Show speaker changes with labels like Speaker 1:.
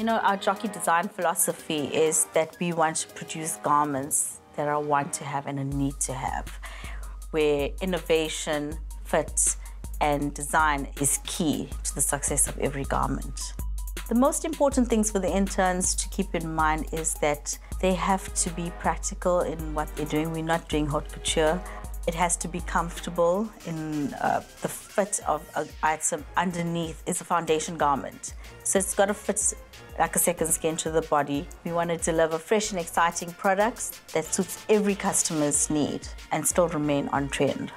Speaker 1: You know, our Jockey design philosophy is that we want to produce garments that are want to have and a need to have, where innovation, fit, and design is key to the success of every garment. The most important things for the interns to keep in mind is that they have to be practical in what they're doing. We're not doing haute couture. It has to be comfortable in uh, the fit of an item underneath is a foundation garment. So it's got to fit like a second skin to the body. We want to deliver fresh and exciting products that suits every customer's need and still remain on trend.